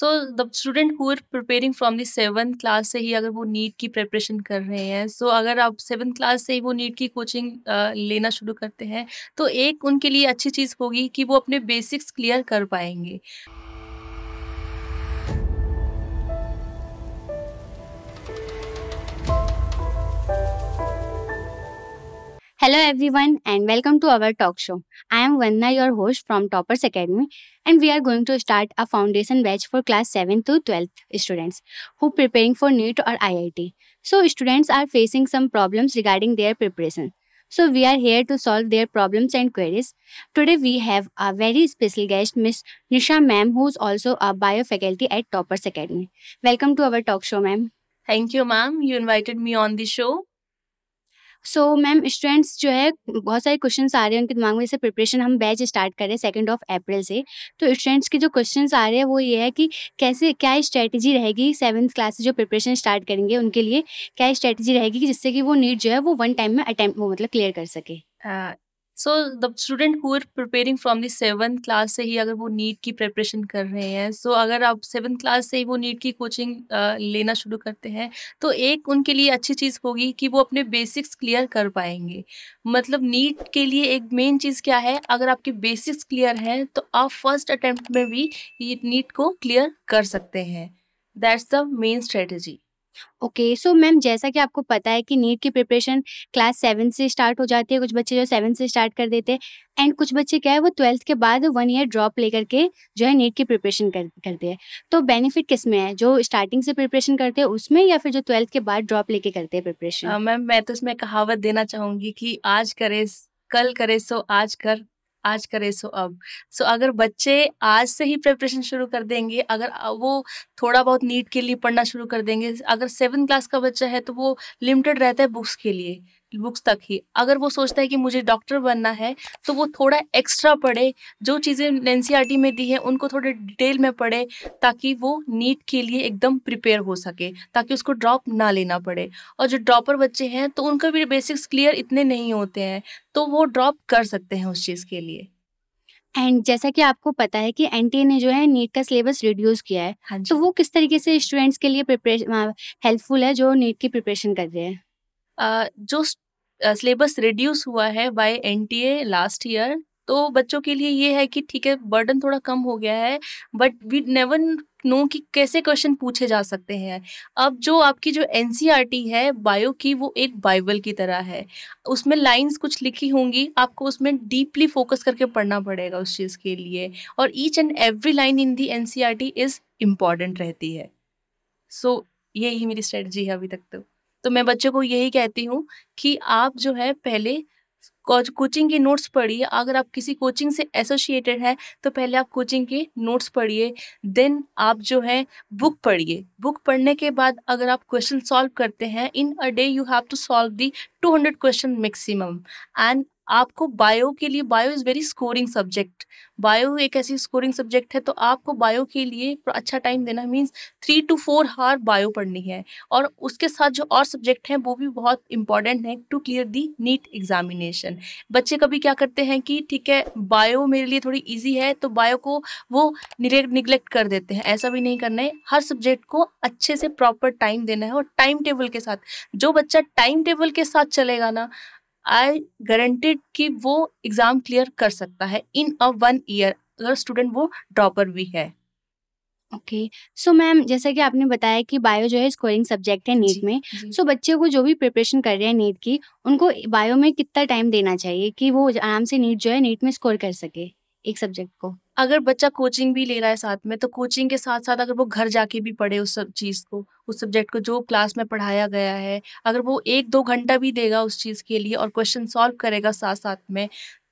So the student who preparing from the seventh class से ही अगर वो नीट की प्रिपरेशन कर रहे हैं सो so अगर आप सेवन्थ क्लास से ही वो नीट की कोचिंग लेना शुरू करते हैं तो एक उनके लिए अच्छी चीज़ होगी कि वो अपने बेसिक्स क्लियर कर पाएँगे। Hello everyone and welcome to our talk show. I am Vanna, your host from Toppers Academy and we are going to start a foundation batch for class 7 to 12th students who are preparing for NEET or IIT. So students are facing some problems regarding their preparation. So we are here to solve their problems and queries. Today we have a very special guest Miss Nisha ma'am who is also a bio faculty at Toppers Academy. Welcome to our talk show ma'am. Thank you ma'am. You invited me on the show. So ma'am students जो है, बहुत सारे question आ रहे हैं, उनके दिमाग में जैसे प्रिपरेशन हम बैच स्टार्ट कर रहे हैं सेकेंड ऑफ़ अप्रैल से। तो स्टूडेंट्स के जो क्वेश्चन आ रहे हैं, वो ये है कि कैसे, क्या स्ट्रैटेजी रहेगी सेवन्थ क्लास से जो प्रिपरेशन स्टार्ट करेंगे उनके लिए? क्या स्ट्रैटेजी रहेगी जिससे कि वो नीट जो है, वो वन टाइम में अटैम्प्ट मतलब क्लियर कर सके? So the student who are preparing from the seven class से ही अगर वो नीट की प्रिपरेशन कर रहे हैं सो so अगर आप सेवन क्लास से ही वो नीट की कोचिंग लेना शुरू करते हैं तो एक उनके लिए अच्छी चीज़ होगी कि वो अपने बेसिक्स क्लियर कर पाएँगे। मतलब नीट के लिए एक मेन चीज़ क्या है, अगर आपके बेसिक्स क्लियर हैं तो आप फ़र्स्ट अटैम्प्ट में भी नीट को क्लियर कर सकते हैं। That's the main strategy okay, so ma'am जैसा कि आपको पता है कि नीट की प्रिपरेशन क्लास सेवन से स्टार्ट हो जाती है, कुछ बच्चे जो सेवन से स्टार्ट कर देते हैं, एंड कुछ बच्चे क्या है, वो ट्वेल्थ के बाद वन ईयर ड्रॉप लेकर के जो है नीट की प्रिपरेशन कर, करते हैं। तो बेनिफिट किसमें है, जो स्टार्टिंग से प्रिपरेशन करते हैं उसमें या फिर जो ट्वेल्थ के बाद ड्रॉप लेके करते हैं प्रिपरेशन? मैम, मैं तो इसमें कहावत देना चाहूँगी कि आज करे, कल करे, सो आज कर। आज करे सो अब। सो अगर बच्चे आज से ही प्रिपरेशन शुरू कर देंगे, अगर वो थोड़ा बहुत नीट के लिए पढ़ना शुरू कर देंगे, अगर सेवन क्लास का बच्चा है तो वो लिमिटेड रहता है बुक्स के लिए। बुक्स तक ही। अगर वो सोचता है कि मुझे डॉक्टर बनना है तो वो थोड़ा एक्स्ट्रा पढ़े जो चीज़ें एन में दी है उनको थोड़े डिटेल में पढ़े ताकि वो नीट के लिए एकदम प्रिपेयर हो सके ताकि उसको ड्रॉप ना लेना पड़े। और जो ड्रॉपर बच्चे हैं तो उनका भी बेसिक्स क्लियर इतने नहीं होते हैं तो वो ड्रॉप कर सकते हैं उस चीज़ के लिए। एंड जैसा कि आपको पता है कि एनटीए ने जो है नीट का सिलेबस रिड्यूस किया है हाँ तो वो किस तरीके से स्टूडेंट्स के लिए प्रिपरेशन हेल्पफुल है जो नीट की प्रिपरेशन कर रहे हैं? जो सिलेबस रिड्यूस हुआ है बाय एनटीए लास्ट ईयर तो बच्चों के लिए ये है कि ठीक है बर्डन थोड़ा कम हो गया है बट वी नेवर नो कि कैसे क्वेश्चन पूछे जा सकते हैं। अब जो आपकी जो एन है बायो की वो एक बाइबल की तरह है। उसमें लाइंस कुछ लिखी होंगी आपको उसमें डीपली फोकस करके पढ़ना पड़ेगा उस चीज़ के लिए। और each and every line in the N is important रहती है। सो so, यही मेरी स्ट्रेटजी है अभी तक तो। तो मैं बच्चों को यही कहती हूँ कि आप जो है पहले कोचिंग के नोट्स पढ़िए। अगर आप किसी कोचिंग से एसोसिएटेड है तो पहले आप कोचिंग के नोट्स पढ़िए। देन आप जो है बुक पढ़िए। बुक पढ़ने के बाद अगर आप क्वेश्चन सॉल्व करते हैं, in a day you have to solve the 200 question maximum. And आपको बायो के लिए bio is very scoring subject bio एक ऐसी स्कोरिंग सब्जेक्ट है तो आपको बायो के लिए अच्छा टाइम देना means three two four hour bio पढ़नी है। और उसके साथ जो और सब्जेक्ट हैं, वो भी बहुत इंपॉर्टेंट है to clear the NEET examination बच्चे कभी क्या करते हैं कि, ठीक है बायो मेरे लिए थोड़ी ईजी है तो बायो को वो निगलेक्ट कर देते हैं। ऐसा भी नहीं करना है। हर सब्जेक्ट को अच्छे से प्रॉपर टाइम देना है और टाइम टेबल के साथ। जो बच्चा टाइम टेबल के साथ चलेगा ना आई गारंटेड कि वो एग्ज़ाम क्लियर कर सकता है इन अ वन ईयर अगर स्टूडेंट वो ड्रॉपर भी है। ओके सो मैम जैसा कि आपने बताया कि बायो जो है स्कोरिंग सब्जेक्ट है नीट में सो so, बच्चे को जो भी प्रिपरेशन कर रहे हैं नीट की उनको बायो में कितना टाइम देना चाहिए कि वो आराम से नीट जो है नीट में स्कोर कर सके? एक सब्जेक्ट को। अगर बच्चा कोचिंग भी ले रहा है साथ में तो कोचिंग के साथ साथ अगर वो घर जाके भी पढ़े उस सब चीज़ को, उस सब्जेक्ट को जो क्लास में पढ़ाया गया है, अगर वो एक दो घंटा भी देगा उस चीज़ के लिए और क्वेश्चन सॉल्व करेगा साथ साथ में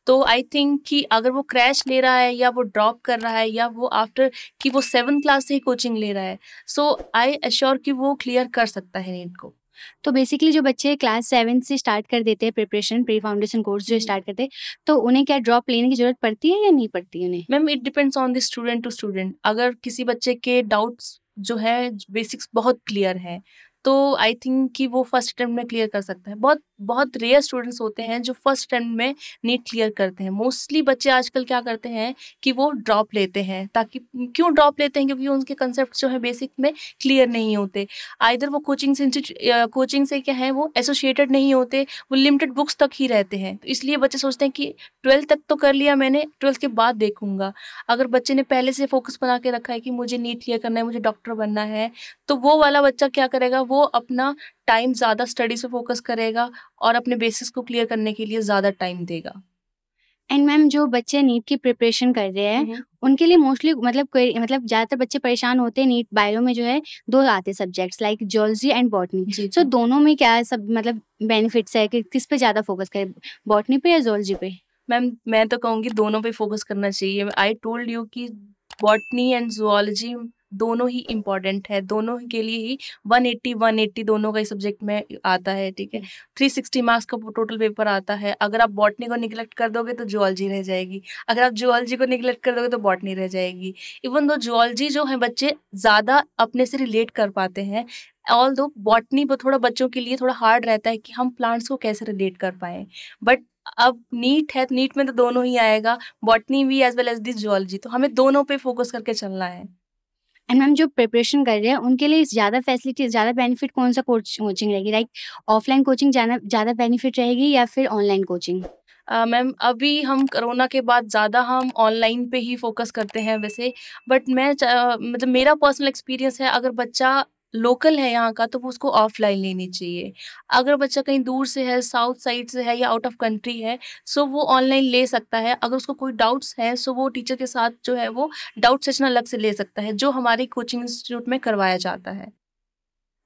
तो आई थिंक कि अगर वो क्रैश ले रहा है या वो ड्रॉप कर रहा है या वो आफ्टर कि वो सेवन क्लास से ही कोचिंग ले रहा है सो आई अश्योर कि वो क्लियर कर सकता है नीट को। तो बेसिकली जो बच्चे क्लास सेवन से स्टार्ट कर देते हैं प्रिपरेशन प्री फाउंडेशन कोर्स जो स्टार्ट करते हैं तो उन्हें क्या ड्रॉप लेने की ज़रूरत पड़ती है या नहीं पड़ती उन्हें? Ma'am it depends on the student to student अगर किसी बच्चे के डाउट्स जो है बेसिक्स बहुत क्लियर है तो आई थिंक कि वो फ़र्स्ट अटेम्प्ट में क्लियर कर सकता है। बहुत बहुत रेयर स्टूडेंट्स होते हैं जो फ़र्स्ट अटेम्प्ट में नीट क्लियर करते हैं। मोस्टली बच्चे आजकल क्या करते हैं कि वो ड्रॉप लेते हैं ताकि, क्यों ड्रॉप लेते हैं? क्योंकि उनके कंसेप्ट जो है बेसिक में क्लियर नहीं होते। आइधर वो कोचिंग से कोचिंग से क्या है, वो एसोसिएटेड नहीं होते, वो लिमिटेड बुक्स तक ही रहते हैं। तो इसलिए बच्चे सोचते हैं कि ट्वेल्थ तक तो कर लिया मैंने ट्वेल्थ के बाद देखूँगा। अगर बच्चे ने पहले से फोकस बना के रखा है कि मुझे नीट क्लियर करना है, मुझे डॉक्टर बनना है तो वो वाला बच्चा क्या करेगा? वो अपना टाइम ज़्यादा स्टडीज़ पे फोकस करेगा और अपने बेसिस को क्लियर करने के लिए ज़्यादा टाइम देगा। एंड मैम जो बच्चे नीट की प्रिपरेशन कर रहे हैं उनके लिए मोस्टली मतलब मतलब ज़्यादातर बच्चे परेशान होते हैं नीट बायो में जो है दो आते subjects like zoology and botany so दोनों में क्या सब मतलब बेनिफिट्स है कि किस पे ज़्यादा फोकस करें बॉटनी पे या जोलॉजी पे? मैम मैं तो कहूँगी दोनों पे फोकस करना चाहिए। आई टोल्ड यू कि बॉटनी एंड जुआलॉजी दोनों ही इंपॉर्टेंट है, दोनों के लिए ही 180 180 दोनों का ही सब्जेक्ट में आता है, ठीक है? 360 मार्क्स का टोटल पेपर आता है। अगर आप बॉटनी को निगलेक्ट कर दोगे तो जुअलजी रह जाएगी। अगर आप जुअलजी को निगलेक्ट कर दोगे तो बॉटनी रह जाएगी। इवन दो जुअलजी जो है बच्चे ज़्यादा अपने से रिलेट कर पाते हैं ऑल दो बॉटनी थोड़ा बच्चों के लिए थोड़ा हार्ड रहता है कि हम प्लांट्स को कैसे रिलेट कर पाए। बट अब नीट है नीट में तो दोनों ही आएगा बॉटनी भी as well as this zoology तो हमें दोनों पे फोकस करके चलना है। एंड मैम जो प्रिपरेशन कर रहे हैं उनके लिए ज़्यादा फैसिलिटी ज़्यादा बेनिफिट कौन सा कोचिंग रहेगी? लाइक ऑफलाइन कोचिंग ज़्यादा ज़्यादा बेनिफिट रहेगी या फिर ऑनलाइन कोचिंग मैम uh, अभी हम कोरोना के बाद ज़्यादा हम ऑनलाइन पे ही फोकस करते हैं वैसे। बट मैं मतलब मेरा पर्सनल एक्सपीरियंस है अगर बच्चा लोकल है यहाँ का तो वो उसको ऑफलाइन लेनी चाहिए। अगर बच्चा कहीं दूर से है साउथ साइड से है या आउट ऑफ़ कंट्री है सो वो ऑनलाइन ले सकता है। अगर उसको कोई डाउट्स है सो वो टीचर के साथ जो है वो डाउट सेशन अलग से ले सकता है, जो हमारे कोचिंग इंस्टीट्यूट में करवाया जाता है।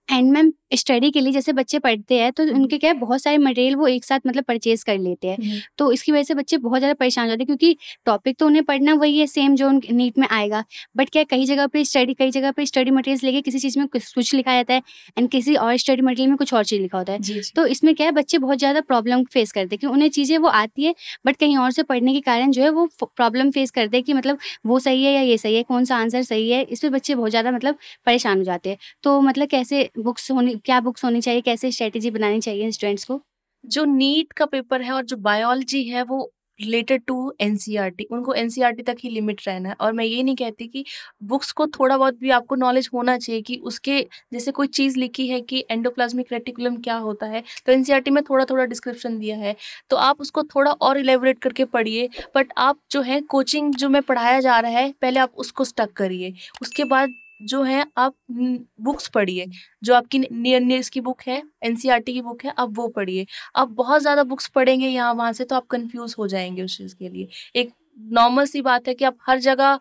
एंड मैम स्टडी के लिए जैसे बच्चे पढ़ते हैं तो उनके क्या है बहुत सारे मटेरियल वो एक साथ मतलब परचेज कर लेते हैं। तो इसकी वजह से बच्चे बहुत ज़्यादा परेशान हो जाते हैं क्योंकि टॉपिक तो उन्हें पढ़ना वही है सेम जो नीट में आएगा। बट क्या कई जगह पर स्टडी कई जगह पर स्टडी मटेरियल लेके किसी चीज़ में कुछ लिखा जाता है एंड किसी और स्टडी मटेरियल में कुछ और चीज़ लिखा होता है। तो इसमें क्या है बच्चे बहुत ज़्यादा प्रॉब्लम फेस करते हैं कि उन्हें चीज़ें वो आती है बट कहीं और से पढ़ने के कारण जो है वो प्रॉब्लम फेस करते हैं कि मतलब वो सही है या ये सही है कौन सा आंसर सही है। इसमें बच्चे बहुत ज़्यादा मतलब परेशान हो जाते हैं। तो मतलब कैसे बुक्स होनी क्या बुक्स होनी चाहिए? कैसे स्ट्रेटेजी बनानी चाहिए स्टूडेंट्स को? जो नीट का पेपर है और जो बायोलॉजी है वो रिलेटेड टू एनसीईआरटी उनको एनसीईआरटी तक ही लिमिट रहना है। और मैं ये नहीं कहती कि बुक्स को थोड़ा बहुत भी आपको नॉलेज होना चाहिए कि उसके जैसे कोई चीज़ लिखी है कि एंडोप्लाज्मिक रेटिकुलम क्या होता है तो एनसीईआरटी में थोड़ा थोड़ा डिस्क्रिप्शन दिया है। तो आप उसको थोड़ा और इलेबोरेट करके पढ़िए। बट आप जो है कोचिंग जो में पढ़ाया जा रहा है, पहले आप उसको स्टक करिए। उसके बाद जो है आप बुक्स पढ़िए। जो आपकी नियर नियर की बुक है एनसीईआरटी की बुक है, आप वो पढ़िए। आप बहुत ज़्यादा बुक्स पढ़ेंगे यहाँ वहाँ से तो आप कंफ्यूज हो जाएँगे उस चीज़ के लिए। एक नॉर्मल सी बात है कि आप हर जगह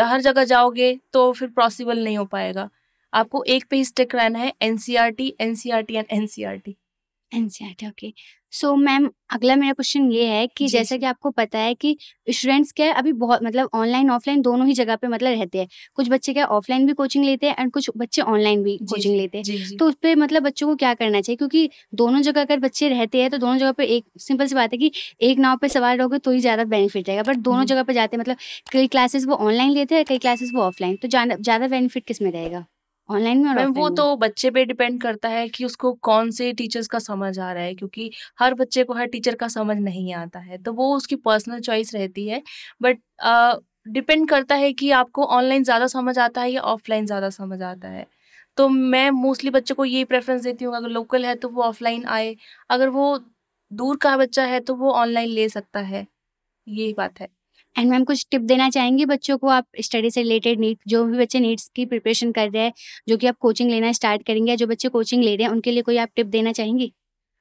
हर जगह जाओगे तो फिर पॉसिबल नहीं हो पाएगा। आपको एक पे ही स्टिक रहना है NCERT NCERT and NCERT NCERT okay so so, ma'am अगला मेरा क्वेश्चन ये है कि जैसा कि आपको पता है कि स्टूडेंट्स क्या है अभी बहुत मतलब ऑनलाइन ऑफलाइन दोनों ही जगह पे मतलब रहते हैं। कुछ बच्चे क्या ऑफलाइन भी कोचिंग लेते हैं एंड कुछ बच्चे ऑनलाइन भी कोचिंग लेते हैं। तो उस पर मतलब बच्चों को क्या करना चाहिए? क्योंकि दोनों जगह अगर बच्चे रहते हैं तो दोनों जगह पे एक सिंपल सी बात है कि एक नाव पे सवार रहोगे तो ही ज़्यादा बेनिफिट रहेगा। बट दोनों जगह पे जाते हैं मतलब कई क्लासेस वो ऑनलाइन लेते हैं कई क्लासेस वो ऑफलाइन तो ज़्यादा बेनिफिट किसमें रहेगा? ऑनलाइन में और वो तो बच्चे पे डिपेंड करता है कि उसको कौन से टीचर्स का समझ आ रहा है क्योंकि हर बच्चे को हर टीचर का समझ नहीं आता है तो वो उसकी पर्सनल चॉइस रहती है। बट डिपेंड करता है कि आपको ऑनलाइन ज़्यादा समझ आता है या ऑफलाइन ज़्यादा समझ आता है। तो मैं मोस्टली बच्चों को यही प्रेफरेंस देती हूँ अगर लोकल है तो वो ऑफलाइन आए अगर वो दूर का बच्चा है तो वो ऑनलाइन ले सकता है यही बात है। एंड मैम कुछ टिप देना चाहेंगे बच्चों को आप स्टडी से रिलेटेड नीट जो भी बच्चे नीट्स की प्रिपरेशन कर रहे हैं, जो कि आप कोचिंग लेना स्टार्ट करेंगे जो बच्चे कोचिंग ले रहे हैं, उनके लिए कोई आप टिप देना चाहेंगी?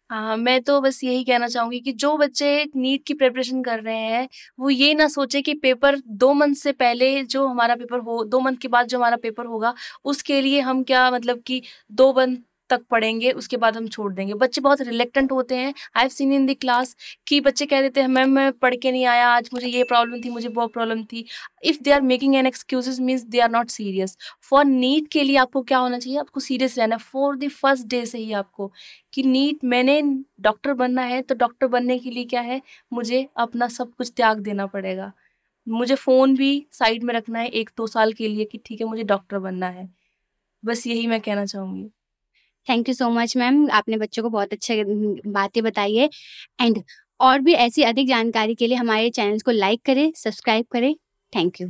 हाँ मैं तो बस यही कहना चाहूँगी कि जो बच्चे नीट की प्रिपरेशन कर रहे हैं, वो ये ना सोचे कि पेपर दो मंथ से पहले जो हमारा पेपर हो, दो मंथ के बाद जो हमारा पेपर होगा, उसके लिए हम क्या मतलब कि दो मंथ तक पढ़ेंगे, उसके बाद हम छोड़ देंगे। बच्चे बहुत रिलेक्टेंट होते हैं। I have seen in the class कि बच्चे कह देते हैं, मैम, मैं पढ़ के नहीं आया, आज मुझे ये प्रॉब्लम थी, मुझे वो प्रॉब्लम थी। If they are making an excuses means they are not serious for NEET के लिए आपको क्या होना चाहिए? आपको सीरियस रहना है। फॉर द फ़र्स्ट डे से ही आपको कि नीट मैंने डॉक्टर बनना है तो डॉक्टर बनने के लिए क्या है? मुझे अपना सब कुछ त्याग देना पड़ेगा। मुझे फ़ोन भी साइड में रखना है एक दो साल के लिए कि ठीक है, मुझे डॉक्टर बनना है। बस यही मैं कहना चाहूँगी। Thank you so much ma'am आपने बच्चों को बहुत अच्छे बातें बताई है। एंड और भी ऐसी अधिक जानकारी के लिए हमारे चैनल को लाइक करें सब्सक्राइब करें। Thank you